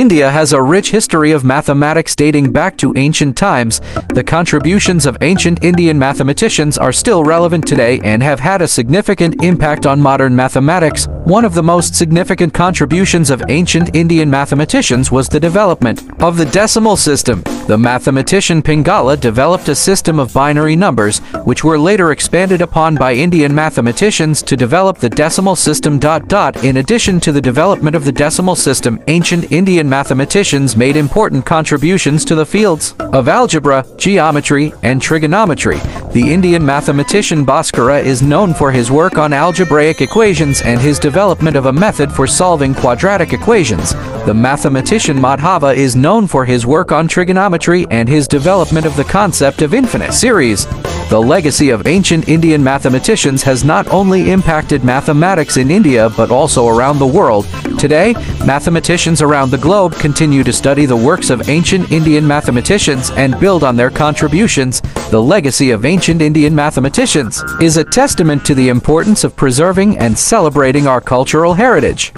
India has a rich history of mathematics dating back to ancient times. The contributions of ancient Indian mathematicians are still relevant today and have had a significant impact on modern mathematics. One of the most significant contributions of ancient Indian mathematicians was the development of the decimal system. The mathematician Pingala developed a system of binary numbers, which were later expanded upon by Indian mathematicians to develop the decimal system. In addition to the development of the decimal system, ancient Indian mathematicians made important contributions to the fields of algebra, geometry, and trigonometry. The Indian mathematician Bhaskara is known for his work on algebraic equations and his development of a method for solving quadratic equations. The mathematician Madhava is known for his work on trigonometry and his development of the concept of infinite series. The legacy of ancient Indian mathematicians has not only impacted mathematics in India but also around the world. Today, mathematicians around the globe continue to study the works of ancient Indian mathematicians and build on their contributions. The legacy of ancient Indian mathematicians is a testament to the importance of preserving and celebrating our cultural heritage.